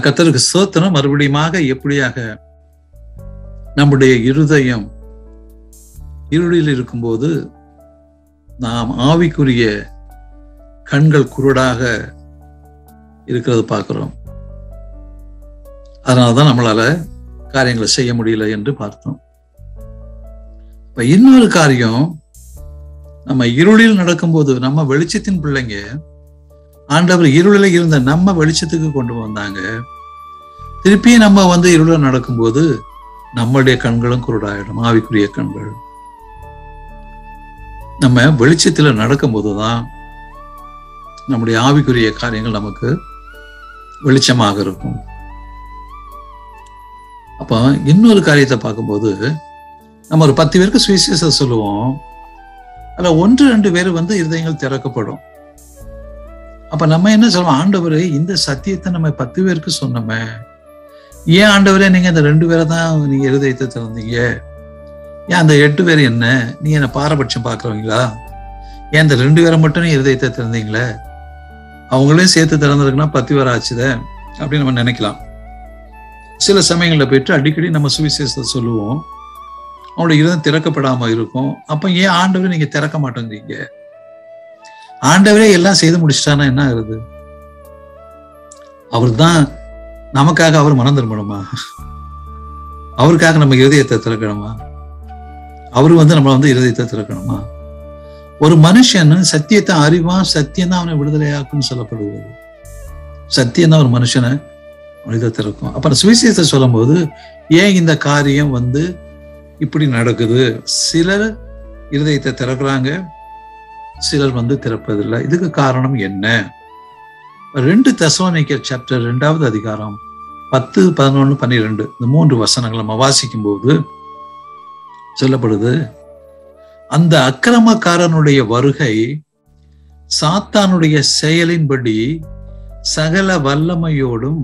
கத்தருக்கு சோத்திரம் மறுபடியுமாக எப்படியாக நம்முடைய இருதயம் இருளில் இருக்கும்போது நாம் ஆவிக்குரிய கண்கள் குருடாக இருக்கிறது பார்க்கிறோம். அதனாலதான் நம்மளால காரியங்களை செய்ய முடியல என்று பார்த்தோம். இப்ப இன்னொரு காரியம் நம்ம இருளில் நடக்கும்போது நம்ம வெளிச்சத்தின் பிள்ளைங்க ஆண்டவர் இருளில் இருந்த நம்ம வெளிச்சத்துக்கு கொண்டு வந்தாங்க. திருப்பியும் நம்ம வந்து இருளில் நடக்கும்போது நம்மளுடைய கண்களும் குருடாயிடும் ஆவிக்குரிய கண்கள். நம்ம வெளிச்சத்துல நடக்கும்போதுதான் நம்முடைய ஆவிக்குரிய காரியங்கள் நமக்கு வெளிச்சமாக இருக்கும். அப்போ இன்னொரு காரியத்தை பார்க்கும்போது நம்ம ஒரு பத்து பேருக்கு சுவிசேஷம் சொல்லுவோம். அதில் ஒன்று ரெண்டு பேர் வந்து இருதயங்கள் திறக்கப்படும். அப்ப நம்ம என்ன சொல்லுவோம்? ஆண்டவரே இந்த சத்தியத்தை நம்ம பத்து பேருக்கு சொன்னோமே. ஏன் ஆண்டவரே நீங்க இந்த ரெண்டு பேரை தான் நீங்க இருதயத்தை திறந்தீங்க ஏன் அந்த எட்டு பேர் என்ன? நீ என்ன பாரபட்சம் பாக்குறவங்களா ஏன் இந்த ரெண்டு பேரை மட்டும் நீ இருதயத்தை திறந்தீங்களே அவங்களையும் சேர்த்து திறந்திருக்குன்னா பத்து பேர் ஆச்சுதே அப்படின்னு நம்ம நினைக்கலாம். சில சமயங்களில் போயிட்டு அடிக்கடி நம்ம சுவிசேஷத்தை சொல்லுவோம். அவங்களோட இருதயம் திறக்கப்படாம இருக்கும். அப்போ ஏன் ஆண்டவரை நீங்க திறக்க மாட்டேங்கிறீங்க? ஆண்டவரே எல்லாம் செய்து முடிச்சிட்டானா என்ன ஆகுது அவர் தான் நமக்காக அவர் மனம் திரும்பணுமா? அவருக்காக நம்ம இருதயத்தை திறக்கணுமா? அவர் வந்து நம்ம வந்து இருதயத்தை திறக்கணுமா? ஒரு மனுஷன் சத்தியத்தை அறிவான் சத்தியம் தான் அவனை விடுதலையாக்கும்னு சொல்லப்படுகிறது. சத்தியம் தான் ஒரு மனுஷனை மனித திறக்கும். அப்புறம் சுவிசேஷத்தை சொல்லும்போது ஏன் இந்த காரியம் வந்து இப்படி நடக்குது? சிலர் இருதயத்தை திறக்கிறாங்க சிலர் வந்து திறப்பதில்லை. இதுக்கு காரணம் என்ன? ரெண்டு தசோனிக்கர் சாப்டர் ரெண்டாவது அதிகாரம் பத்து பதினொன்னு பன்னிரெண்டு இந்த மூன்று வசனங்கள் நம்ம வாசிக்கும் போது சொல்லப்படுது அந்த அக்கிரமக்காரனுடைய வருகை சாத்தானுடைய செயலின்படி சகல வல்லமையோடும்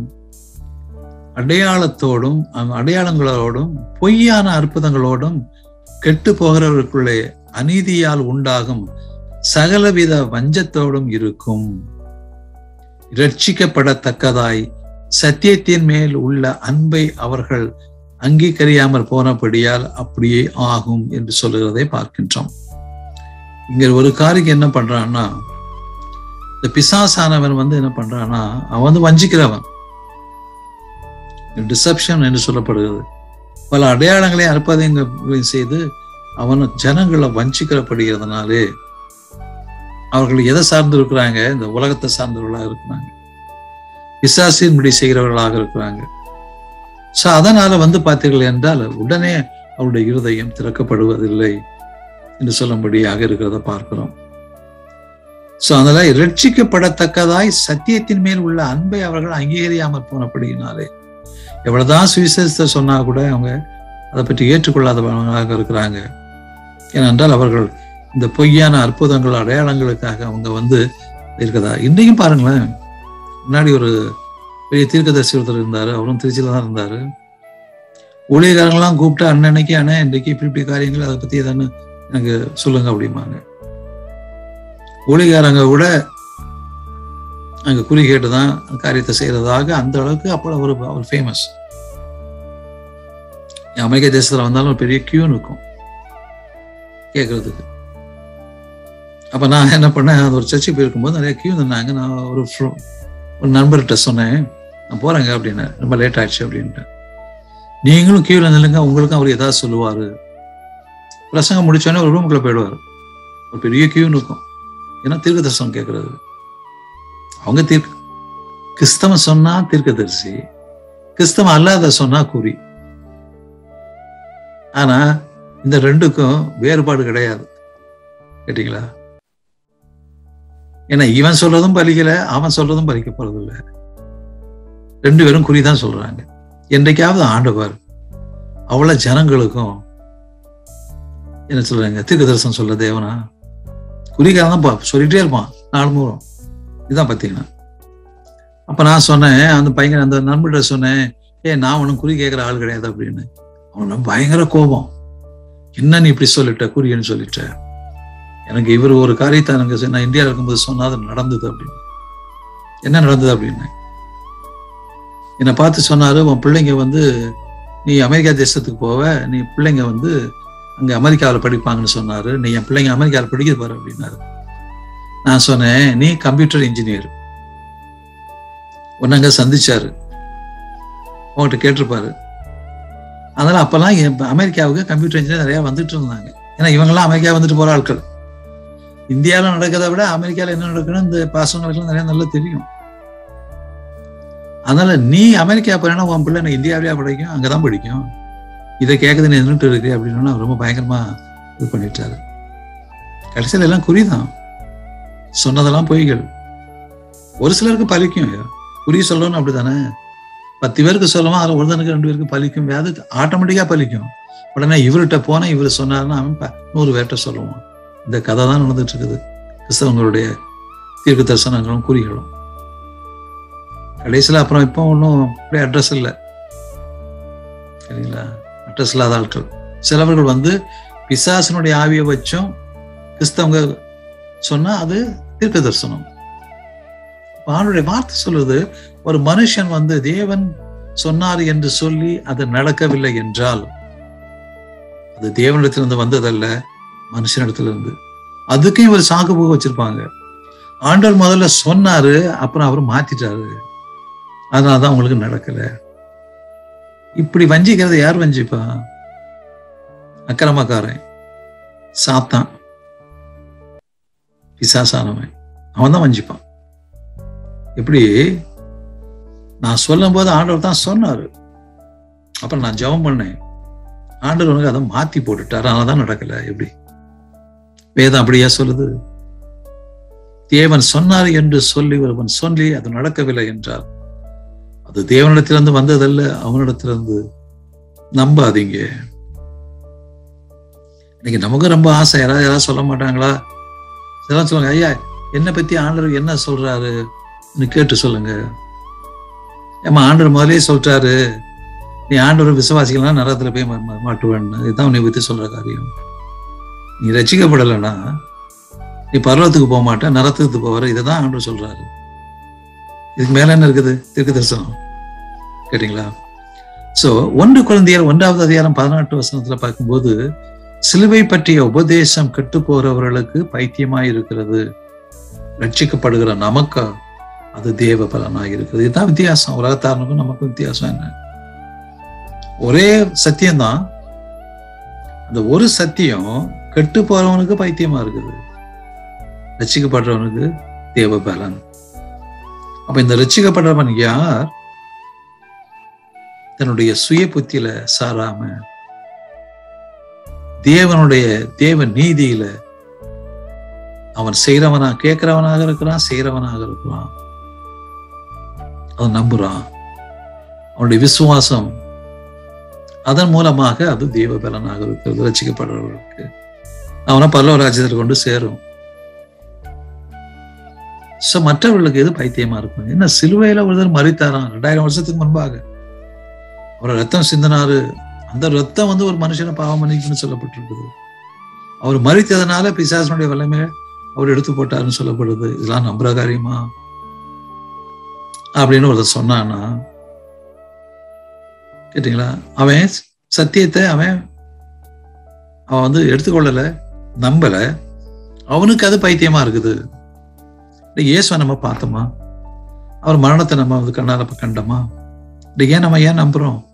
அடையாளத்தோடும் அடையாளங்களோடும் பொய்யான அற்புதங்களோடும் கெட்டு போகிறவர்களுக்குள்ளே அநீதியால் உண்டாகும் சகலவித வஞ்சத்தோடும் இருக்கும். இரட்சிக்கப்படத்தக்கதாய் சத்தியத்தின் மேல் உள்ள அன்பை அவர்கள் அங்கீகரியாமல் போனபடியால் அப்படியே ஆகும் என்று சொல்லுகிறதை பார்க்கின்றோம். இங்க ஒரு காரியம் என்ன பண்றான்னா இந்த பிசாசானவன் வந்து என்ன பண்றான்னா அவன் வந்து வஞ்சிக்கிறவன். டிசப்ஷன் என்று சொல்லப்படுகிறது. பல அடையாளங்களை அற்புதங்களையும் செய்து அவன் ஜனங்களை வஞ்சிக்கிறப்படுகிறதுனாலே அவர்கள் எதை சார்ந்து இருக்கிறாங்க இந்த உலகத்தை சார்ந்தவர்களாக இருக்கிறாங்க. விசாசியின்படி செய்கிறவர்களாக இருக்கிறாங்க. ஸோ அதனால வந்து பார்த்தீர்கள் என்றால் உடனே அவருடைய இருதயம் திறக்கப்படுவதில்லை என்று சொல்லும்படியாக இருக்கிறத பார்க்கிறோம். ஸோ அதனால ரட்சிக்கப்படத்தக்கதாய் சத்தியத்தின் மேல் உள்ள அன்பை அவர்கள் அங்கீகரியாமல் போனபடியினாலே எவ்வளவுதான் சுவிசேஷத்தை சொன்னா கூட அவங்க அதை பற்றி ஏற்றுக்கொள்ளாதவங்களாக இருக்கிறாங்க. ஏனென்றால் அவர்கள் இந்த பொய்யான அற்புதங்கள் அடையாளங்களுக்காக அவங்க வந்து இருக்கதா இன்றைக்கும் பாருங்களேன் முன்னாடி ஒரு பெரிய தீர்க்கதரிசி ஒருத்தர் இருந்தார் அவரும் திருச்சியில் தான் இருந்தார். ஊழியக்காரங்களாம் கூப்பிட்டு அன்னன்னைக்கு அண்ணன் இன்றைக்கு இப்படி இப்படி காரியங்கள் அதை பற்றி எதான்னு எனக்கு சொல்லுங்க அப்படிம்பாங்க. ஊழியக்காரங்க கூட அங்கே குறி கேட்டுதான் காரியத்தை செய்கிறதாக அந்த அளவுக்கு அப்போ அவர் அவர் ஃபேமஸ் அமெரிக்க தேசத்தில் வந்தாலும் ஒரு பெரிய கியூன் இருக்கும் கேட்கறதுக்கு அப்போ நான் என்ன பண்ணேன்? அது ஒரு சர்ச்சுக்கு போயிருக்கும்போது நிறைய கியூ நின்னாங்க நான் ஒரு ஒரு நண்பர்கிட்ட சொன்னேன். நான் போறேங்க அப்படின்னு ரொம்ப லேட் ஆயிடுச்சு அப்படின்ட்டு. நீங்களும் கியூவில் நில்லுங்க. உங்களுக்கும் அவர் ஏதாவது சொல்லுவார். பிரசங்கம் முடிச்சோடனே ஒரு ரூமுக்குள்ள போயிடுவார். ஒரு பெரிய கியூன்னு இருக்கும். ஏன்னா தீர்க்க தரிசனம் கேட்குறது அவங்க தீர்க்க கிறிஸ்தவ சொன்னா தீர்க்கதரிசி கிறிஸ்தவம் அல்லாத சொன்னா குறி. ஆனா இந்த ரெண்டுக்கும் வேறுபாடு கிடையாது. கேட்டீங்களா? ஏன்னா இவன் சொல்றதும் பலிக்கல அவன் சொல்றதும் பலிக்க போறதில்லை. ரெண்டு பேரும் குறிதான் சொல்றாங்க. என்றைக்காவது ஆண்டவர் அவ்வளவு ஜனங்களுக்கும் என்ன சொல்றாங்க? தீர்க்க தரிசனம் சொல்ல தேவனா? குறிக்காரன் தான் சொல்லிட்டே இருப்பான். நாலு மூலம் இதுதான் பார்த்தீங்கன்னா. அப்ப நான் சொன்னேன் அந்த பையன் அந்த நண்பர்கிட்ட சொன்னேன் ஏ நான் ஒன்றும் குறி கேட்குற ஆள் கிடையாது அப்படின்னு. அவனும் பயங்கர கோபம். என்ன நீ இப்படி சொல்லிட்ட? குறின்னு சொல்லிட்ட? எனக்கு இவர் ஒரு காரியத்தை எனக்கு நான் இந்தியாவில் இருக்கும்போது சொன்னா அது நடந்தது அப்படின்னு. என்ன நடந்தது அப்படின்னு? என்னை பார்த்து சொன்னாரு உன் பிள்ளைங்க வந்து நீ அமெரிக்கா தேசத்துக்கு போவ நீ பிள்ளைங்க வந்து அங்க அமெரிக்காவில் படிப்பாங்கன்னு சொன்னாரு நீ என் பிள்ளைங்க அமெரிக்காவில் படிக்க பாரு அப்படின்னாரு. நான் சொன்னேன் நீ கம்ப்யூட்டர் இன்ஜினியர். உன்னங்க சந்திச்சாரு. உங்ககிட்ட கேட்டிருப்பாரு. அதனால அப்பெல்லாம் அமெரிக்காவுக்கு கம்ப்யூட்டர் இன்ஜினியர் நிறையா வந்துட்டு இருந்தாங்க. ஏன்னா இவங்கெல்லாம் அமெரிக்கா வந்துட்டு போற ஆட்கள். இந்தியாவில் நடக்கிறத விட அமெரிக்காவில் என்ன நடக்குன்னு இந்த பசங்களுக்குலாம் நிறைய நல்லா தெரியும். அதனால நீ அமெரிக்கா போறேன்னா உன் பிள்ளை எனக்கு இந்தியாவிலேயே படிக்கும் அங்கதான் படிக்கும். இதை கேட்குது நீ நின்றுட்டு இருக்கு அப்படின்னு அவர் ரொம்ப பயங்கரமா இது பண்ணிட்டாரு. கடைசியில் எல்லாம் குறிதான். சொன்னதெல்லாம் பொய்கள். ஒரு சிலருக்கு பலிக்கும் ஐயா. குறி சொல்லணும் அப்படிதானே பத்து பேருக்கு சொல்லுவோம் அதில் ஒருத்தனுக்கு ரெண்டு பேருக்கு பலிக்கும் அது ஆட்டோமேட்டிக்கா பலிக்கும் உடனே இவர்கிட்ட போனா இவர் சொன்னாருன்னா அவன் நூறு பேர்கிட்ட சொல்லுவான். இந்த கதை தான் நடந்துட்டு இருக்குது கிறிஸ்தவங்களுடைய தீர்க்க தரிசனங்களும் குறிகளும். கடைசியில் அப்புறம் இப்போ ஒன்றும் அப்படியே அட்ரஸ் இல்லை. சரிங்களா? அட்ரஸ் இல்லாத ஆட்கள். சிலவர்கள் வந்து பிசாசனுடைய ஆவியை வச்சும் கிறிஸ்தவங்க சொன்னா அது தீர்க்க தரிசனம் அவனுடைய வார்த்தை சொல்லுது ஒரு மனுஷன் வந்து தேவன் சொன்னார் என்று சொல்லி அது நடக்கவில்லை என்றால் அது தேவனிடத்திலிருந்து வந்ததல்ல மனுஷனிடத்திலிருந்து அதுக்கும் இவர் சாக்கு போக வச்சிருப்பாங்க. ஆண்டவர் முதல்ல சொன்னாரு அப்புறம் அவர் மாத்திட்டாரு. அதனாலதான் உங்களுக்கு நடக்கல. இப்படி வஞ்சிக்கிறது யார் வஞ்சிப்பா? அக்கிரமக்காரன். சாத்தான். பிசாசானவன். அவன் தான் வஞ்சிப்பான். எப்படி? நான் சொல்லும் போது ஆண்டவர் தான் சொன்னாரு. அப்புறம் நான் ஜெபம் பண்ணேன். ஆண்டவர் உனக்கு அதை மாத்தி போட்டுட்டாரு. அதனால தான் நடக்கல. எப்படி? வேதம் அப்படியா சொல்லுது? தேவன் சொன்னார் என்று சொல்லி ஒருவன் சொல்லி அது நடக்கவில்லை என்றார் அது தேவனிடத்திலிருந்து வந்ததல்ல அவனிடத்திலிருந்து நம்பாதீங்க. இன்னைக்கு நமக்கு ரொம்ப ஆசை. யாராவது யாராவது சொல்ல மாட்டாங்களா? இதெல்லாம் சொல்லுங்க ஐயா என்னை பத்தி ஆண்டவர் என்ன சொல்றாரு? கேட்டு சொல்லுங்க. ஏமா ஆண்டவர் முதலே சொல்றாரு நீ ஆண்டவர் விசுவாசிக்கலாம் நரகத்துல போய் மாட்டுவேன்னு. இதுதான் உன்னை பத்தி சொல்ற காரியம். நீ ரசிக்கப்படலைன்னா நீ பர்வத்துக்கு போக மாட்டேன் நரத்துக்கு போவார இதை தான் ஆண்டு சொல்றாரு. இதுக்கு மேல என்ன இருக்குது? திருக்கு தரிசனம் கேட்டீங்களா? சோ ஒன்று குழந்தையர் ஒன்றாவது அதிகாரம் பதினெட்டு வசனத்துல பார்க்கும்போது சிலுவை பற்றிய உபதேசம் கெட்டு போறவர்களுக்கு பைத்தியமாய் இருக்கிறது ரட்சிக்கப்படுகிற நமக்கு அது தேவ பலனாக இருக்குது இதுதான் வித்தியாசம். உலகத்தாரனுக்கும் நமக்கும் வித்தியாசம் என்ன? ஒரே சத்தியம்தான். அந்த ஒரு சத்தியம் கெட்டு போறவனுக்கு பைத்தியமா இருக்குது. ரசிக்கப்படுறவனுக்கு தேவ பலன் அப்ப இந்த ரசிக்கப்படுறவன் யார்? தன்னுடைய சுய புத்தியில சாராம தேவனுடைய தேவ நீதியில அவன் செய்யறவனா கேட்கிறவனாக இருக்கிறான் செய்யறவனாக இருக்கிறான். அவன் நம்புறான். அவனுடைய விசுவாசம் அதன் மூலமாக அது தேவ பலனாக இருக்கிறது ரசிக்கப்படுறவர்களுக்கு அவனை பல்லவ ராஜ்யத்தில் கொண்டு சேரும். சோ மற்றவர்களுக்கு எது பைத்தியமா இருக்கும்? என்ன சிலுவையில ஒருத்தர் மறித்தாராம் ரெண்டாயிரம் வருஷத்துக்கு முன்பாக. அவர் ரத்தம் சிந்தினாரு அந்த ரத்தம் வந்து ஒரு மனுஷனை பாவம் பண்ணிக்குன்னு சொல்லப்பட்டிருக்குது. அவர் மறித்ததுனால பிசாசனுடைய வல்லமையை அவர் எடுத்து போட்டாருன்னு சொல்லப்படுது. இதெல்லாம் நம்புற காரியமா? அப்படின்னு ஒருத்தர் சொன்னான்னா கேட்டீங்களா? அவன் சத்தியத்தை அவன் அவன் வந்து எடுத்துக்கொள்ளலை. நம்பல. அவனுக்கு அது பைத்தியமா இருக்குது. இயேசுவை நம்ம பார்த்தோமா? அவர் மரணத்தை நம்ம வந்து கண்ணால கண்டோமா? ஏன் நம்ம ஏன் நம்புறோம்?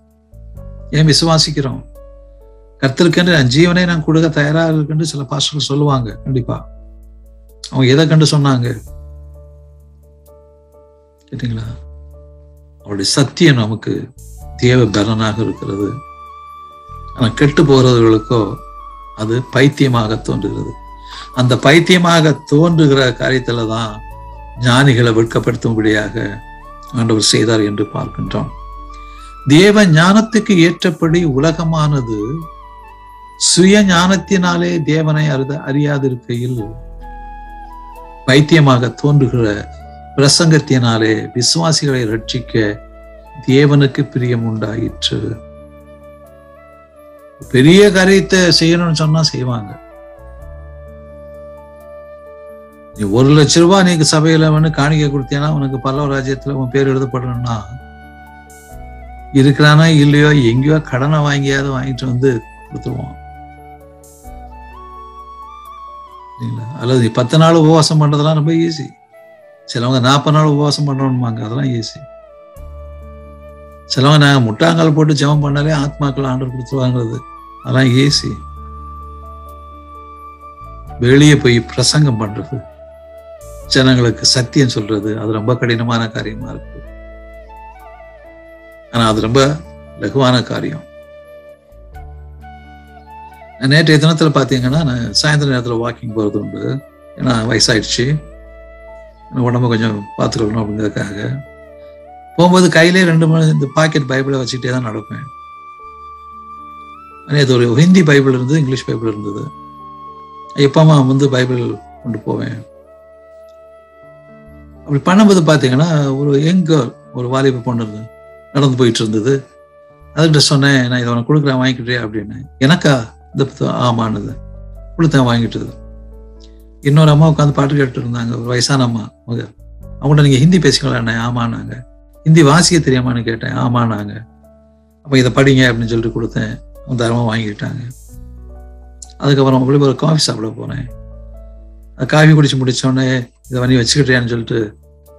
ஏன் விசுவாசிக்கிறோம்? கர்த்தருக்கென்று என் ஜீவனை நான் கொடுக்க தயாராக இருக்குன்னு சில பாஸ்டர்கள் சொல்லுவாங்க கண்டிப்பா. அவங்க எதை கண்டு சொன்னாங்க? கேட்டீங்களா? அவருடைய சத்தியம் நமக்கு தேவை பலனாக இருக்கிறது. ஆனா கெட்டு போறவர்களுக்கோ அது பைத்தியமாக தோன்றுகிறது. அந்த பைத்தியமாக தோன்றுகிற காரியத்தில் தான் ஞானிகளை வெட்கப்படுத்தும்படியாக ஆண்டவர் செய்தார் என்று பார்க்கின்றோம். தேவ ஞானத்துக்கு ஏற்றபடி உலகமானது சுய ஞானத்தினாலே தேவனை அருத அறியாதிருக்கையில் பைத்தியமாக தோன்றுகிற பிரசங்கத்தினாலே விசுவாசிகளை ரட்சிக்க தேவனுக்கு பிரியம் உண்டாயிற்று. பெரிய காரியத்தை செய்யணும்னு சொன்னா செய்வாங்க. நீ ஒரு லட்ச ரூபாய் நீ சபையில வந்து காணிக்கை கொடுத்தீங்கன்னா உனக்கு பல்லவ ராஜ்யத்துல உன் பேர் எழுதப்படணும்னா இருக்கிறானா இல்லையோ எங்கேயோ கடனை வாங்கியாவது வாங்கிட்டு வந்து கொடுத்துருவோம் அல்லது அல்லது பத்து நாள் உபவாசம் பண்றதெல்லாம் ரொம்ப ஈஸி சிலவங்க நாற்பது நாள் உபவாசம் பண்றோம்மாங்க அதெல்லாம் ஈஸி சிலவங்க நாங்கள் முட்டாங்கால் போட்டு ஜெபம் பண்ணாலே ஆத்மாக்கள் ஆண்டர் கொடுத்துருவாங்கிறது அதெல்லாம் ஈஸி வெளியே போய் பிரசங்கம் பண்றது. ஜனங்களுக்கு சத்தியம் சொல்றது. அது ரொம்ப கடினமான காரியமா இருக்கு. ஆனா அது ரொம்ப லகுவான காரியம். நேற்றைய தினத்துல பாத்தீங்கன்னா நான் சாயந்தர நேரத்துல வாக்கிங் போறது உண்டு. ஏன்னா வயசாயிடுச்சு. உடம்ப கொஞ்சம் பார்த்துக்கணும் அப்படிங்கிறதுக்காக. போகும்போது கையிலே ரெண்டு மூணு இந்த பாக்கெட் பைபிளை வச்சுக்கிட்டே தான் நடப்பேன். அது ஒரு ஹிந்தி பைபிள் இருந்தது இங்கிலீஷ் பைபிள் இருந்தது. எப்பமா வந்து பைபிள் கொண்டு போவேன். அப்படி பண்ணும்போது பார்த்தீங்கன்னா ஒரு யங் கேர்ள் ஒரு வாலிப பொண்ணு நடந்து போயிட்டு இருந்தது. அதுகிட்ட சொன்னேன் நான் இதை உனக்கு கொடுக்குறேன் வாங்கிக்கிட்டே அப்படின்னு. எனக்கா? இந்த ஆமானது கொடுத்தேன் வாங்கிட்டது. இன்னொரு அம்மா உட்காந்து பாட்டு கேட்டு இருந்தாங்க. ஒரு வயசான அம்மா அவங்கள்ட்ட நீங்கள் ஹிந்தி பேசிக்கலாம் ஆமானாங்க ஹிந்தி வாசிக்க தெரியாமான்னு கேட்டேன். ஆமானாங்க அப்ப இதை படிங்க அப்படின்னு சொல்லிட்டு கொடுத்தேன். தரமா வாங்கிக்கிட்டாங்க. அதுக்கப்புறம் அப்படி ஒரு காஃபி சாப்பிட போனேன் காஃபி குடிச்சு முடிச்சோடனே இதை பண்ணி வச்சுக்கிட்டேன்னு சொல்லிட்டு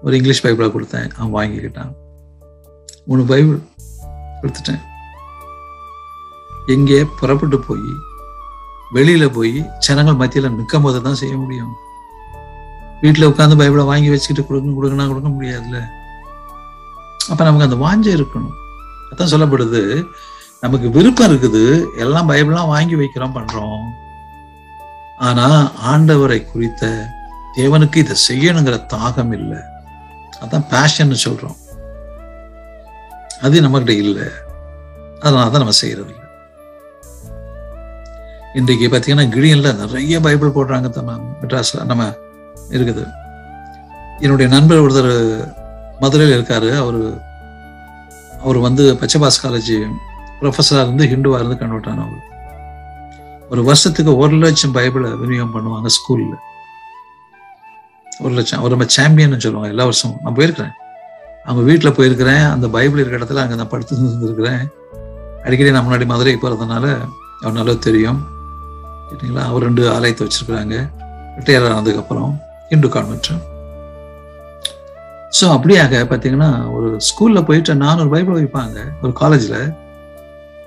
ஒரு இங்கிலீஷ் பைபிளை கொடுத்தேன். அவன் வாங்கிக்கிட்டான். மூணு பைபிள் கொடுத்துட்டேன் எங்கே புறப்பட்டு போய் வெளியில போய் ஜனங்கள் மத்தியில் நிற்கும் போது தான் செய்ய முடியும். வீட்டில் உட்காந்து பைபிளை வாங்கி வச்சுக்கிட்டு கொடுக்கணும் கொடுக்கணும் கொடுக்க முடியாதுல்ல. அப்ப நமக்கு அந்த வாஞ்சை இருக்கணும். அதான் சொல்லப்படுது நமக்கு விருப்பம் இருக்குது எல்லாம் பைபிள்லாம் வாங்கி வைக்கிறோம் பண்றோம். ஆனா ஆண்டவரை குறித்த தேவனுக்கு இதை செய்யணுங்கிற தாகம் இல்லை. அதான் பேஷன் சொல்றோம். அது நம்மகிட்ட இல்லை. அதனால தான் நம்ம செய்யறது இல்லை. இன்றைக்கு பார்த்தீங்கன்னா கிழியன்ல நிறைய பைபிள் போடுறாங்க நம்ம மெட்ராஸ்ல நம்ம இருக்குது. என்னுடைய நண்பர் ஒருத்தர் மதுரையில் இருக்காரு. அவர் அவர் வந்து பச்சபாஸ் காலேஜ் ப்ரொஃபஸராக இருந்து ஹிந்துவாக இருந்து கன்வெர்ட் ஆனவர். ஒரு வருஷத்துக்கு ஒரு லட்சம் பைபிளை விநியோகம் பண்ணுவாங்க ஸ்கூலில் ஒரு லட்சம். அவர் நம்ம சாம்பியன் சொல்லுவாங்க எல்லா வருஷமும். நான் போயிருக்கிறேன். அவங்க வீட்டில் போயிருக்கிறேன். அந்த பைபிள் இருக்கிற இடத்துல அங்கே நான் படுத்து இருந்திருக்கிறேன் அடிக்கடி நான் முன்னாடி மதுரைக்கு போகிறதுனால அவர் நல்லா தெரியும். சரிங்களா அவர் ரெண்டு ஆலயத்தை வச்சிருக்கிறாங்க. ரிட்டையர் ஆனதுக்கப்புறம் இந்து கான்வென்ட் ஸோ அப்படியாக பார்த்தீங்கன்னா ஒரு ஸ்கூலில் போயிட்டு நானூறு பைபிள் வைப்பாங்க ஒரு காலேஜில்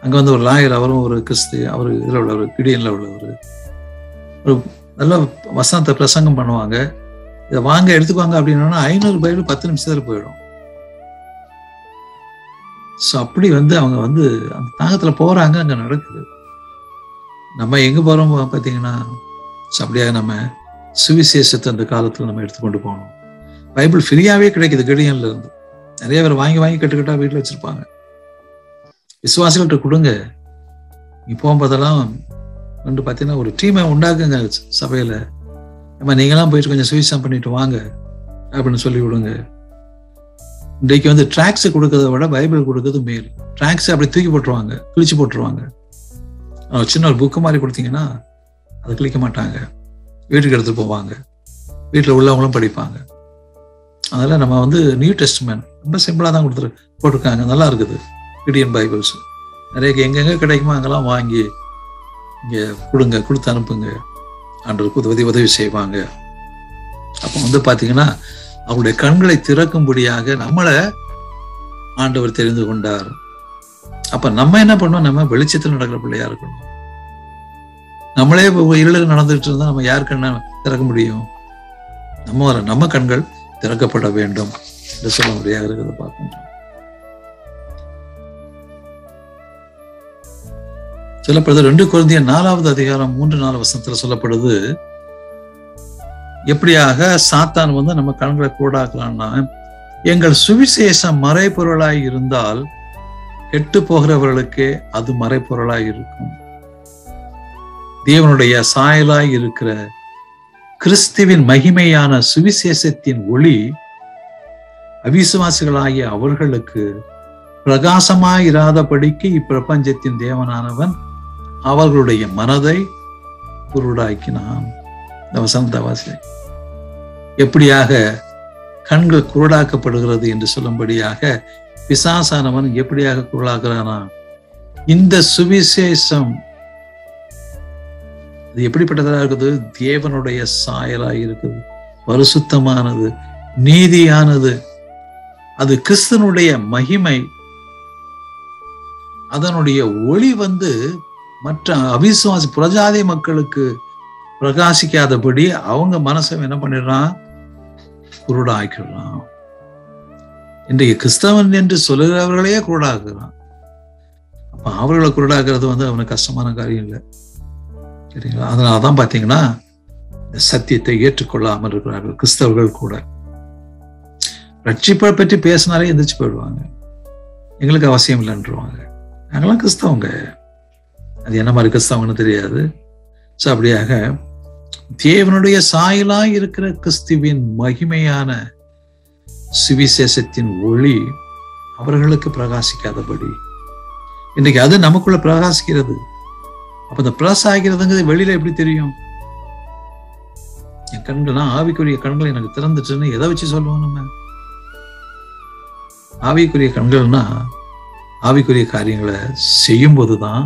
அங்கே வந்து ஒரு லாயர் அவரும் ஒரு கிறிஸ்து அவர் இதில் உள்ளவர் கிடியனில் உள்ளவர். ஒரு நல்ல வசனத்தை பிரசங்கம் பண்ணுவாங்க. இதை வாங்க எடுத்துக்குவாங்க அப்படின்னா ஐநூறு பைபிள் பத்து நிமிஷத்தில் போயிடும். ஸோ அப்படி வந்து அவங்க வந்து அந்த தாகத்தில் போகிறாங்க அங்கே நடக்குது. நம்ம எங்கே போகிறோம் பார்த்தீங்கன்னா ஸோ அப்படியாக நம்ம சுவிசேஷத்தை அந்த காலத்தில் நம்ம எடுத்துக்கொண்டு போகணும். பைபிள் ஃப்ரீயாகவே கிடைக்குது கடியன்ல இருந்து. நிறைய பேர் வாங்கி வாங்கி கட்டுக்கட்டா வீட்டில் வச்சிருப்பாங்க. விசுவாசிகள்கிட்ட கொடுங்க. நீ போகும்போதெல்லாம் வந்து பார்த்தீங்கன்னா ஒரு டீமை உண்டாக்குங்க சபையில். நம்ம நீங்களாம் போயிட்டு கொஞ்சம் சுவிசம் பண்ணிட்டு வாங்க அப்படின்னு சொல்லி விடுங்க. இன்றைக்கு வந்து ட்ராக்ஸ் கொடுக்கறத விட பைபிள் கொடுக்கறது மேல். ட்ராக்ஸ் அப்படி தூக்கி போட்டுருவாங்க கிழிச்சு போட்டுருவாங்க. சின்ன ஒரு புக்கு மாதிரி கொடுத்தீங்கன்னா அதை கிழிக்க மாட்டாங்க. வீட்டுக்கு எடுத்துட்டு போவாங்க. வீட்டில் உள்ளவங்களும் படிப்பாங்க. அதில் நம்ம வந்து நியூ டெஸ்ட்மெண்ட் ரொம்ப சிம்பிளாக தான் கொடுத்துரு போட்டிருக்காங்க. நல்லா இருக்குது. பிடிஎன் பைபிள்ஸ் நிறைய எங்கெங்கே கிடைக்குமோ அங்கெல்லாம் வாங்கி இங்கே கொடுங்க கொடுத்து அனுப்புங்க. ஆண்டருக்கு உதவி உதவி செய்வாங்க. அப்போ வந்து பார்த்தீங்கன்னா அவருடைய கண்களை திறக்கும்படியாக நம்மளை ஆண்டவர் தெரிந்து கொண்டார். அப்ப நம்ம என்ன பண்ணோம் நம்ம வெளிச்சத்தில் நடக்கிற பிள்ளையா இருக்கணும். நம்மளே இருளில் நடந்துட்டு இருந்தா நம்ம யாருக்கு என்ன திறக்க முடியும்? நம்ம வர நம்ம கண்கள் திறக்கப்பட வேண்டும் என்று சொல்ல முடியாது இருக்கிறத பார்க்கின்றோம் சொல்லப்படுது ரெண்டு குழந்தைய நாலாவது அதிகாரம் மூன்று நாலு வசனத்துல சொல்லப்படுது எப்படியாக சாத்தான் வந்து நம்ம கண்களை கூடாக்கலாம்னா எங்கள் சுவிசேஷம் மறைபொருளாய் இருந்தால் கெட்டு போகிறவர்களுக்கே அது மறைப்பொருளாய் இருக்கும். தேவனுடைய சாயலாய் இருக்கிற கிறிஸ்துவின் மகிமையான சுவிசேஷத்தின் ஒளி அவிசுவாசிகளாகிய அவர்களுக்கு பிரகாசமாயிராதபடிக்கு இப்பிரபஞ்சத்தின் தேவனானவன் அவர்களுடைய மனதை குருடாக்கினான். இந்த வசந்த வாசி எப்படியாக கண்கள் குருடாக்கப்படுகிறது என்று சொல்லும்படியாக பிசாசானவன் எப்படியாக குரலாகிறானா இந்த சுவிசேஷம் அது எப்படிப்பட்டதாக இருக்குது? தேவனுடைய சாயலாக இருக்குது. பரிசுத்தமானது நீதியானது. அது கிறிஸ்தனுடைய மகிமை. அதனுடைய ஒளி வந்து மற்ற அவிசுவாசி புரஜாதி மக்களுக்கு பிரகாசிக்காதபடி அவங்க மனசை என்ன பண்ணிடுறான்? குருடாக்கிடுறான். இன்றைக்கு கிறிஸ்தவன் என்று சொல்லுகிறவர்களையே குருடாக்குறான். அப்ப அவர்களை குருடாக்குறது வந்து அவனுக்கு கஷ்டமான காரியம் இல்லை. சரிங்களா? அதனாலதான் பாத்தீங்கன்னா பார்த்தீங்கன்னா சத்தியத்தை ஏற்றுக்கொள்ளாமல் இருக்கிறார்கள் கிறிஸ்தவர்கள் கூட. ரட்சிப்பை பற்றி பேசினாலே எந்திரிச்சு போயிடுவாங்க. எங்களுக்கு அவசியம் இல்லைன்றவாங்க நாங்களாம் கிறிஸ்தவங்க. அது என்ன மாதிரி கிறிஸ்தவங்கன்னு தெரியாது. ஸோ அப்படியாக தேவனுடைய சாயலாய் இருக்கிற கிறிஸ்துவின் மகிமையான சுவிசேஷத்தின் ஒளி அவர்களுக்கு பிரகாசிக்காதபடி. இன்னைக்கு அது நமக்குள்ள பிரகாசிக்கிறது. அப்ப இந்த பிளஸ் ஆகிறதுங்கிறது வெளியில எப்படி தெரியும்? என் கண்கள்லாம் ஆவிக்குரிய கண்கள் எனக்கு திறந்துச்சுன்னு எதை வச்சு சொல்லுவோம் நம்ம? ஆவிக்குரிய கண்கள்னா ஆவிக்குரிய காரியங்களை செய்யும் போதுதான்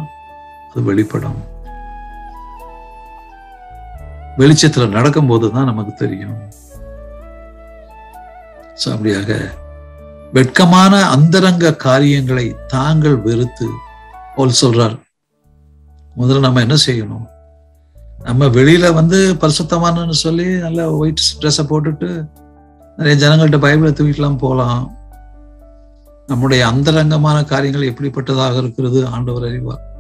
அது வெளிப்படும். வெளிச்சத்துல நடக்கும் போதுதான் நமக்கு தெரியும். ஸோ அப்படியாக வெட்கமான அந்தரங்க காரியங்களை தாங்கள் வெறுத்து போல் சொல்றார் முதல்ல நம்ம என்ன செய்யணும்? நம்ம வெளியில வந்து பரிசுத்தமானன்னு சொல்லி நல்ல ஒயிட் ட்ரெஸ்ஸை போட்டுட்டு நிறைய ஜனங்கள்கிட்ட பைபிளை தூக்கிக்கலாம் போகலாம். நம்முடைய அந்தரங்கமான காரியங்கள் எப்படிப்பட்டதாக இருக்கிறது? ஆண்டவர் அறிவார்.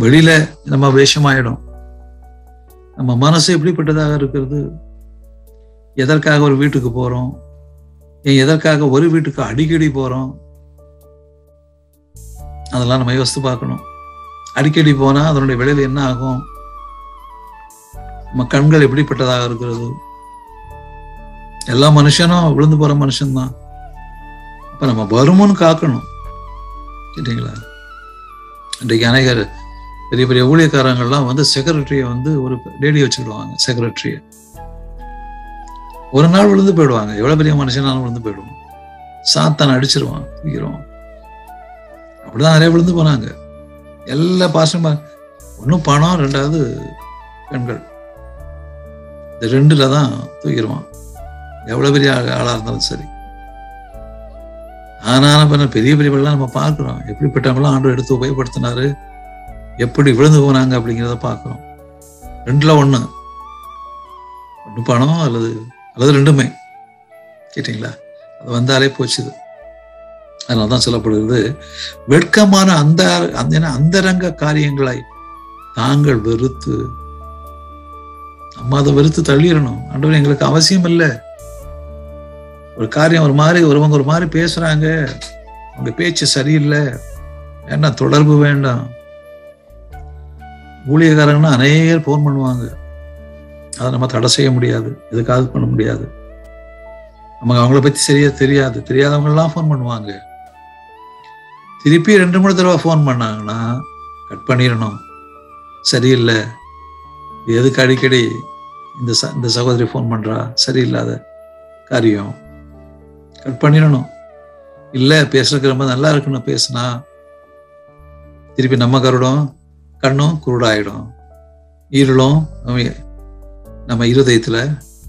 வெளியில நம்ம வேஷமாயிடும். நம்ம மனசு எப்படிப்பட்டதாக இருக்கிறது? எதற்காக ஒரு வீட்டுக்கு போறோம்? ஏன் எதற்காக ஒரு வீட்டுக்கு அடிக்கடி போறோம்? அதெல்லாம் நம்ம யோசித்து பார்க்கணும். அடிக்கடி போனா அதனுடைய விளைவு என்ன ஆகும்? நம்ம கண்கள் எப்படிப்பட்டதாக இருக்கிறது? எல்லா மனுஷனும் விழுந்து போற மனுஷன்தான். அப்ப நம்ம வருமுன்னு காக்கணும். சரிங்களா இன்றைக்கு அநேகர் பெரிய பெரிய ஊழியக்காரங்கள்லாம் வந்து செக்ரட்டரியை வந்து ஒரு லேடி வச்சுக்கிடுவாங்க செக்ரட்டரிய ஒரு நாள் விழுந்து போயிடுவாங்க. எவ்வளவு பெரிய மனுஷனாலும் விழுந்து போயிடுவான். சாத்தான் அடிச்சிருவான் அப்படிதான் நிறைய விழுந்து போனாங்க. எல்லா பாசமா ஒன்றும் பணம் ரெண்டாவது பெண்கள் இந்த ரெண்டுல தான் தூக்கிடுவான். எவ்வளோ பெரிய ஆளாக இருந்தாலும் சரி. ஆனாலும் பண்ண பெரிய பெரியவர்கள்லாம் நம்ம பார்க்குறோம். எப்படிப்பட்டவங்களாம் ஆண்டு எடுத்து உபயோகப்படுத்தினாரு? எப்படி விழுந்து போனாங்க அப்படிங்கிறத பார்க்குறோம். ரெண்டில் ஒன்று ஒன்று பணம் அல்லது அல்லது ரெண்டுமே. கேட்டிங்களா? அது வந்தாலே போச்சுது. அதனாலதான் சொல்லப்படுகிறது வெட்கமான அந்த அந்த அந்தரங்க காரியங்களை தாங்கள் வெறுத்து நம்ம அதை வெறுத்து தள்ளிடணும். ஆண்டவர் எங்களுக்கு அவசியம் இல்லை. ஒரு காரியம் ஒரு மாதிரி ஒருவங்க ஒரு மாதிரி பேசுறாங்க. அவங்க பேச்சு சரியில்லை. வேண்டாம் தொடர்பு வேண்டாம். ஊழியக்காரங்கன்னா அநேகர் போன் பண்ணுவாங்க. அதை நம்ம தடை செய்ய முடியாது. எதுக்காவது பண்ண முடியாது. நமக்கு அவங்கள பத்தி சரியா தெரியாது. தெரியாதவங்க எல்லாம் ஃபோன் பண்ணுவாங்க. திருப்பி ரெண்டு மூணு தடவை ஃபோன் பண்ணாங்கன்னா கட் பண்ணிடணும். சரியில்லை. எதுக்கு அடிக்கடி இந்த ச இந்த சகோதரி ஃபோன் பண்ணுறா சரியில்லாத காரியம். கட் பண்ணிடணும். இல்லை பேசுறதுக்கு ரொம்ப நல்லா இருக்குன்னு பேசுனா திருப்பி நம்ம கருடம் கண்ணும் குருடாயிடும். ஈரலும் நம்ம இருதயத்தில்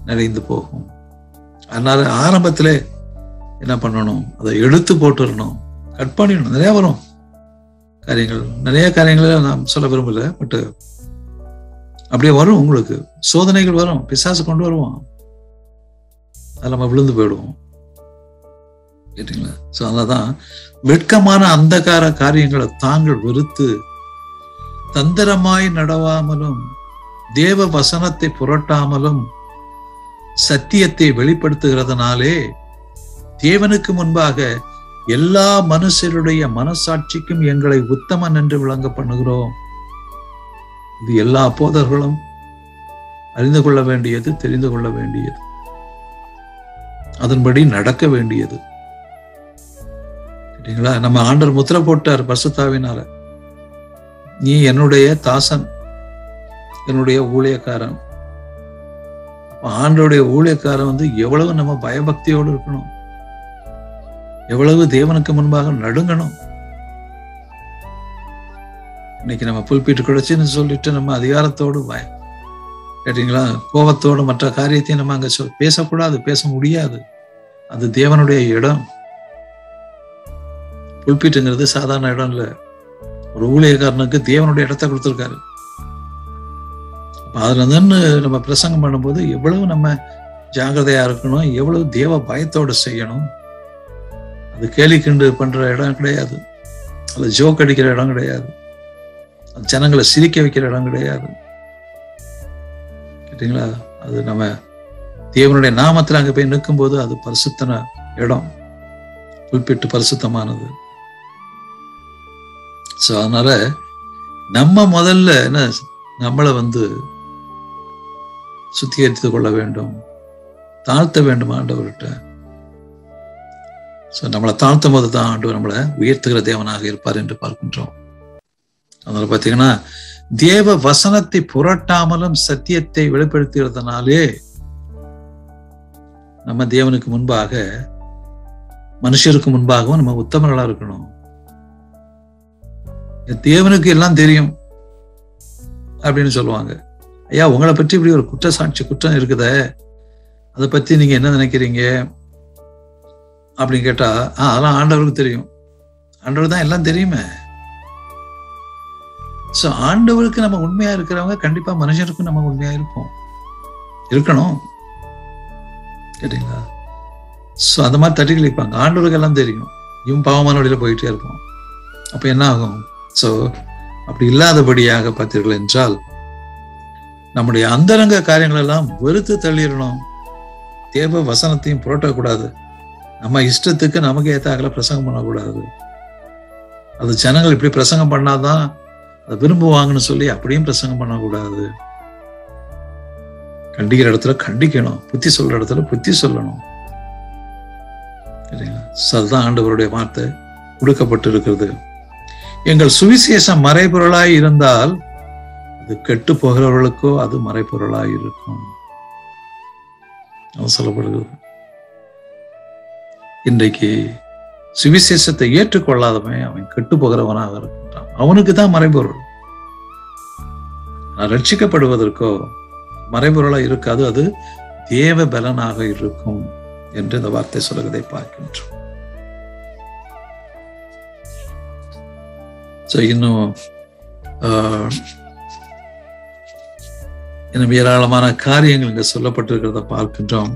நிறைந்து போகும். அதனால ஆரம்பத்தில் என்ன பண்ணணும்? அதை எடுத்து போட்டுடணும். கட் பண்ணிடணும் நிறைய வரும். காரியங்கள். நிறைய காரியங்களை நான் சொல்ல விரும்பல பட் அப்படியே வரும் உங்களுக்கு. சோதனைகள் வரும். பிசாசு கொண்டு வருவோம் அதில் நம்ம விழுந்து போயிடுவோம். கேட்டீங்களா? ஸோ அதனாலதான் வெட்கமான அந்தகார காரியங்களை தாங்கள் வெறுத்து தந்திரமாய் நடவாமலும் தேவ வசனத்தை புரட்டாமலும் சத்தியத்தை வெளிப்படுத்துகிறதுனாலே தேவனுக்கு முன்பாக எல்லா மனுஷருடைய மனசாட்சிக்கும் எங்களை உத்தமன் என்று விளங்க பண்ணுகிறோம் இது எல்லா போதர்களும் அறிந்து கொள்ள வேண்டியது தெரிந்து கொள்ள வேண்டியது. அதன்படி நடக்க வேண்டியது. சரிங்களா நம்ம ஆண்டர் முத்திர போட்டார் பசுத்தாவினால நீ என்னுடைய தாசன் என்னுடைய ஊழியக்காரன். ஆண்டோடைய ஊழியக்காரன் வந்து எவ்வளவு நம்ம பயபக்தியோடு இருக்கணும். எவ்வளவு தேவனுக்கு முன்பாக நடுங்கணும். இன்னைக்கு நம்ம புல்பீட்டு கிடைச்சுன்னு சொல்லிட்டு நம்ம அதிகாரத்தோடு வாய் கேட்டீங்களா? கோபத்தோடு மற்ற காரியத்தையும் நம்ம அங்க சொல் பேசக்கூடாது பேச முடியாது. அது தேவனுடைய இடம். புல்பீட்டுங்கிறது சாதாரண இடம் இல்ல. ஒரு ஊழியக்காரனுக்கு தேவனுடைய இடத்த கொடுத்துருக்காரு. அதுல இருந்து நம்ம பிரசங்கம் பண்ணும்போது எவ்வளவு நம்ம ஜாகிரதையா இருக்கணும் எவ்வளவு தேவ பயத்தோடு செய்யணும். அது கேலி கிண்டு பண்ற இடம் கிடையாது. அது ஜோக் அடிக்கிற இடம் கிடையாது. ஜனங்களை சிரிக்க வைக்கிற இடம் கிடையாது. கேட்டீங்களா? அது நம்ம தேவனுடைய நாமத்தில் அங்க போய் நிற்கும் போது அது பரிசுத்தன இடம். புல்பிட்டு பரிசுத்தமானது. ஸோ அதனால நம்ம முதல்ல என்ன நம்மளை வந்து சுத்திகரித்து கொள்ள வேண்டும். தாழ்த்த வேண்டும் ஆண்டவர்கிட்ட? ஸோ நம்மளை தாழ்த்தும் போது தான் ஆண்டவர் நம்மளை உயர்த்துகிற தேவனாக இருப்பார் என்று பார்க்கின்றோம். அதனால பார்த்தீங்கன்னா தேவ வசனத்தை புரட்டாமலும் சத்தியத்தை வெளிப்படுத்துகிறதுனாலே நம்ம தேவனுக்கு முன்பாக மனுஷருக்கு முன்பாகவும் நம்ம உத்தமர்களா இருக்கணும். தேவனுக்கு எல்லாம் தெரியும் அப்படின்னு சொல்லுவாங்க. ஐயா உங்களை பற்றி இப்படி ஒரு குற்றச்சாட்சி குற்றம் இருக்குத. அதை பத்தி நீங்க என்ன நினைக்கிறீங்க? அப்படின்னு கேட்டா ஆஹ் அதெல்லாம் ஆண்டவருக்கு தெரியும். ஆண்டவர் தான் எல்லாம் தெரியுமே. ஸோ ஆண்டவருக்கு நம்ம உண்மையா இருக்கிறவங்க கண்டிப்பா மனுஷனுக்கும் நம்ம உண்மையா இருப்போம். இருக்கணும். கேட்டீங்களா? ஸோ அந்த மாதிரி தட்டி கழிப்பாங்க. ஆண்டவருக்கு எல்லாம் தெரியும். இவன் பாவமான வழியில போயிட்டே இருப்போம் அப்ப என்ன ஆகும்? ஸோ அப்படி இல்லாதபடியாக பார்த்தீர்கள் என்றால் நம்முடைய அந்தரங்க காரியங்கள் எல்லாம் வெறுத்து தள்ளிடணும். தேவ வசனத்தையும் புரட்டக்கூடாது. நம்ம இஷ்டத்துக்கு நமக்கு ஏத்தாக்கல பிரசங்கம் பண்ணக்கூடாது. அது ஜனங்கள் இப்படி பிரசங்கம் பண்ணாதான் அதை விரும்புவாங்கன்னு சொல்லி அப்படியும் பிரசங்கம் பண்ணக்கூடாது. கண்டிக்கிற இடத்துல கண்டிக்கணும். புத்தி சொல்ற இடத்துல புத்தி சொல்லணும். அதுதான் ஆண்டவருடைய வார்த்தை. கொடுக்கப்பட்டு இருக்கிறது எங்கள் சுவிசேஷம் மறைபொருளாய் இருந்தால் அது கெட்டு போகிறவர்களுக்கோ அது மறைபொருளாய் இருக்கும் சொல்லப்படுகிறது இன்றைக்கு சுவிசேஷத்தை ஏற்றுக்கொள்ளாதவன் அவன் கெட்டு போகிறவனாக இருக்கின்றான். அவனுக்கு தான் மறைபொருள் ரட்சிக்கப்படுவதற்கோ மறைபொருளாக இருக்காது அது தேவ பலனாக இருக்கும் என்று இந்த வார்த்தை சொல்லுவதை பார்க்கின்றோம். இன்னும் இன்னும் ஏராளமான காரியங்கள் இங்க சொல்லப்பட்டிருக்கிறத பார்க்கின்றோம்.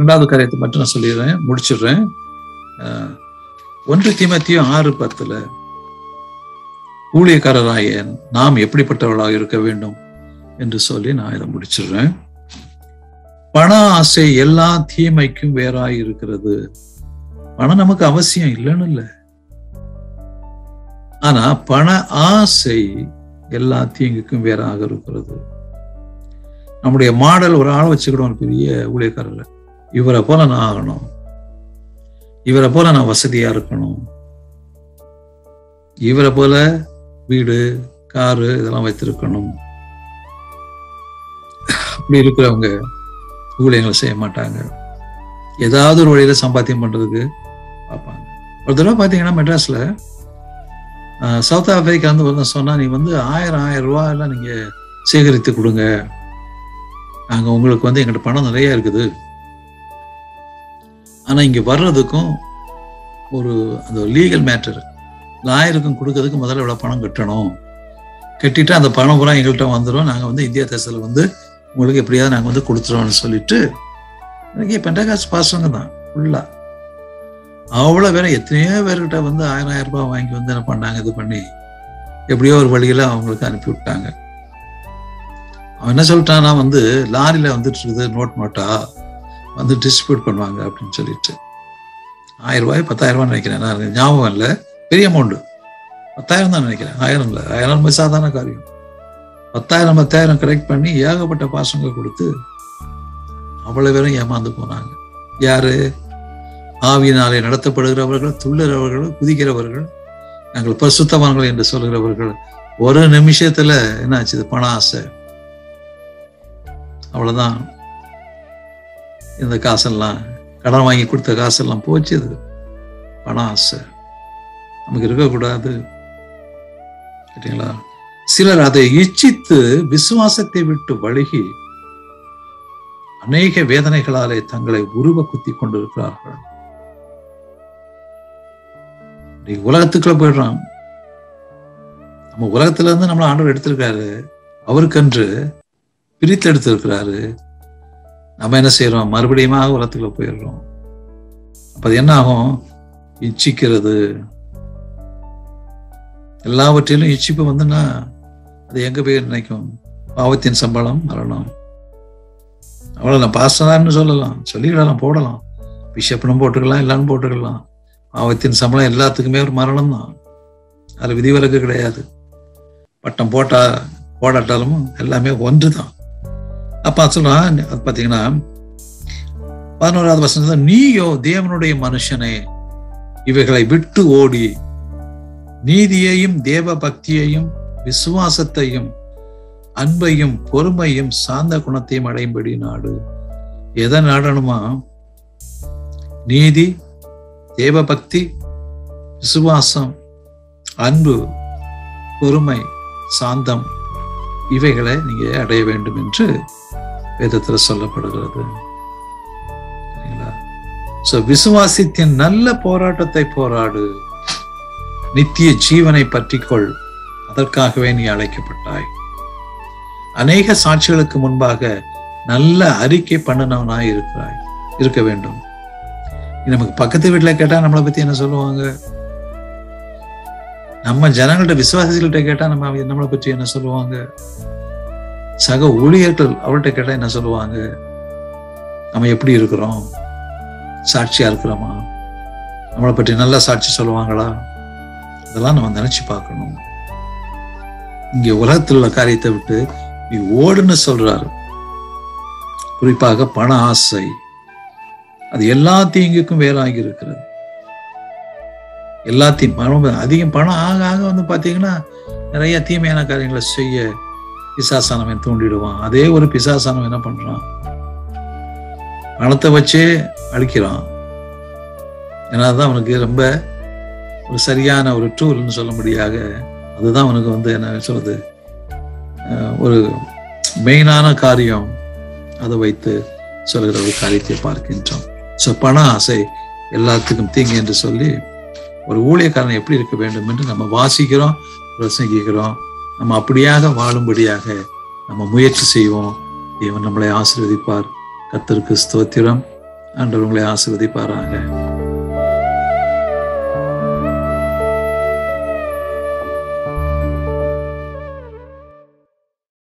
இரண்டாவது காரியத்தை மட்டும் நான் சொல்லிடுறேன். முடிச்சிடுறேன். ஒன்று திமத்தியும் ஆறு பத்துல ஊழியக்காரராய நாம் எப்படிப்பட்டவர்களாக இருக்க வேண்டும் என்று சொல்லி நான் இதை முடிச்சிடுறேன். பண ஆசை எல்லா தீமைக்கும் வேறாய் இருக்கிறது. பணம் நமக்கு அவசியம் இல்லைன்னு இல்லை. ஆனா பண ஆசை எல்லா தீங்குக்கும் வேறாக இருக்கிறது. நம்முடைய மாடல் ஒரு ஆளை வச்சுக்கிடும் பெரிய ஊழியக்காரர் இவரை போல நான் ஆகணும். இவரை போல நான் வசதியா இருக்கணும். இவரை போல வீடு காரு இதெல்லாம் வைத்திருக்கணும். அப்படி இருக்கிறவங்க ஊழியங்களை செய்ய மாட்டாங்க. ஏதாவது ஒரு வழியில சம்பாத்தியம் பண்றதுக்கு பார்ப்பாங்க. ஒரு தடவை பார்த்தீங்கன்னா மெட்ராஸ்ல சவுத் ஆப்பிரிக்கா வந்து வந்து சொன்னா நீ வந்து ஆயிரம் ஆயிரம் ரூபா எல்லாம் நீங்க சேகரித்து கொடுங்க. அங்கே உங்களுக்கு வந்து எங்கிட்ட பணம் நிறைய இருக்குது. ஆனால் இங்கே வர்றதுக்கும் ஒரு அந்த லீகல் மேட்டர் லாயருக்கும் கொடுக்கறதுக்கு முதல்ல இவ்வளோ பணம் கட்டணும். கட்டிட்டு அந்த பணம் பூரா எங்கள்கிட்ட வந்துடும் நாங்கள் வந்து இந்தியா தேசத்தில் வந்து உங்களுக்கு எப்படியாவது நாங்கள் வந்து கொடுத்துருவோம்னு சொல்லிட்டு எனக்கு பெண்டகாசு பாசங்க தான் ஃபுல்லாக அவ்வளோ பேரை எத்தனையோ பேர்கிட்ட வந்து ஆயிரம் ஆயிரம் ரூபாய் வாங்கி வந்து என்ன பண்ணாங்க இது பண்ணி எப்படியோ ஒரு வழியில் அவங்களுக்கு அனுப்பி விட்டாங்க. அவன் என்ன சொல்லிட்டான்னா வந்து லாரியில் வந்துட்டு இருக்குது நோட் நோட்டா வந்து டிஸ்ட்ரிபியூட் பண்ணுவாங்க அப்படின்னு சொல்லிட்டு. ஆயிரம் ரூபாய் பத்தாயிரம் ரூபாய் நினைக்கிறேன். நான் ஞாபகம் இல்லை. பெரிய அமௌண்ட்டு பத்தாயிரம் தான் நினைக்கிறேன். ஆயிரம் இல்லை. ஆயிரம் ரொம்ப சாதாரண காரியம். பத்தாயிரம் பத்தாயிரம் கரெக்ட் பண்ணி ஏகப்பட்ட பாசங்க கொடுத்து அவ்வளவு பேரும் ஏமாந்து போனாங்க. யாரு? ஆவியினாலே நடத்தப்படுகிறவர்கள் துள்ளுறவர்கள் குதிக்கிறவர்கள் நாங்கள் பரிசுத்தவான்கள் என்று சொல்கிறவர்கள். ஒரு நிமிஷத்துல என்னாச்சு? பண ஆசை. அவ்வளவுதான். இந்த காசெல்லாம் கடன் வாங்கி கொடுத்த காசெல்லாம் போச்சு அது பண ஆசை. நமக்கு இருக்கக்கூடாது. கேட்டீங்களா? சிலர் அதை இச்சித்து விசுவாசத்தை விட்டு வழுகி அநேக வேதனைகளாலே தங்களை உருவ குத்தி கொண்டிருக்கிறார்கள். இன்னைக்கு உலகத்துக்குள்ள போயிடுறான். நம்ம உலகத்துல இருந்து நம்மளை ஆண்டவர் எடுத்திருக்காரு. அவருக்கென்று பிரித்து எடுத்திருக்கிறாரு நம்ம என்ன செய்யறோம் மறுபடியும் உலகத்துக்குள்ள போயிடுறோம். அப்ப அது என்ன ஆகும்? இச்சிக்கிறது. எல்லாவற்றிலும் இச்சிப்பு வந்துன்னா அது எங்க போய் நினைக்கும்? பாவத்தின் சம்பளம் மரணம் அவ்வளவுதான் பாஸ்டர்னு சொல்லலாம். சொல்லிக்கிடலாம் போடலாம். பிஷப்னும் போட்டுக்கலாம் எல்லாரும் போட்டுக்கலாம். பாவத்தின் சம்பளம் எல்லாத்துக்குமே ஒரு மரணம் தான் அது விதிவிலக்கு கிடையாது. பட்டம் போட்டா போடாட்டாலும் எல்லாமே ஒன்று தான் அப்போ சொல்றான் அது பார்த்தீங்கன்னா பதினோராவது வசனத்துல நீயோ தேவனுடைய மனுஷனே இவைகளை விட்டு ஓடி நீதியையும் தேவ பக்தியையும் விசுவாசத்தையும் அன்பையும் பொறுமையும் சாந்த குணத்தையும் அடையும்படி நாடு. எதை நாடணுமா? நீதி தேவ பக்தி விசுவாசம் அன்பு பொறுமை சாந்தம் இவைகளை நீங்க அடைய வேண்டும் என்று வேதத்தில் சொல்லப்படுகிறது. விசுவாசித்தின் நல்ல போராட்டத்தை போராடு. நித்திய ஜீவனை பற்றிக்கொள். அதற்காகவே நீ அழைக்கப்பட்டாய். அநேக சாட்சிகளுக்கு முன்பாக நல்ல அறிக்கை பண்ணினவனாய் இருக்கிறாய். இருக்க வேண்டும். நமக்கு பக்கத்து வீட்டில் கேட்டா நம்மளை பத்தி என்ன சொல்லுவாங்க? நம்ம ஜனங்கள்ட்ட விசுவாசிகள்கிட்ட கேட்டா நம்ம நம்மளை பற்றி என்ன சொல்லுவாங்க? சக ஊழியர்கள் அவர்கிட்ட கேட்டால் என்ன சொல்லுவாங்க? நம்ம எப்படி இருக்கிறோம்? சாட்சியா இருக்கிறோமா? நம்மளை பற்றி நல்ல சாட்சி சொல்லுவாங்களா? இதெல்லாம் நம்ம நினைச்சு பார்க்கணும். இங்க உலகத்தில் உள்ள காரியத்தை விட்டு நீ ஓடுன்னு சொல்றாரு. குறிப்பாக பண ஆசை. அது எல்லா தீங்குக்கும் வேறாகி இருக்கிறது. எல்லாத்தையும் பணம் அதிகம் பணம் ஆக ஆக வந்து பார்த்தீங்கன்னா நிறைய தீமையான காரியங்களை செய்ய பிசாசானவன் தூண்டிடுவான். அதே ஒரு பிசாசானவன் என்ன பண்றான்? பணத்தை வச்சே அழிக்கிறான். ஏன்னா தான் அவனுக்கு ரொம்ப ஒரு சரியான ஒரு டூல்னு சொல்ல முடியாத அதுதான் அவனுக்கு வந்து என்ன சொல்றது? ஒரு மெயினான காரியம் அதை வைத்து சொல்கிற ஒரு காரியத்தை பார்க்கின்றோம். ஸோ பண ஆசை எல்லாத்துக்கும் தீங்கு என்று சொல்லி ஒரு ஊழியக்காரன் எப்படி இருக்க வேண்டும் என்று நம்ம வாசிக்கிறோம் பிரசங்கிக்கிறோம். நம்ம அப்படியாக வாழும்படியாக நம்ம முயற்சி செய்வோம். தேவன் நம்மளை ஆசிர்வதிப்பார். கத்தருக்கு ஸ்தோத்திரம். ஆண்டவர் உங்களை ஆசீர்வதிப்பாராங்க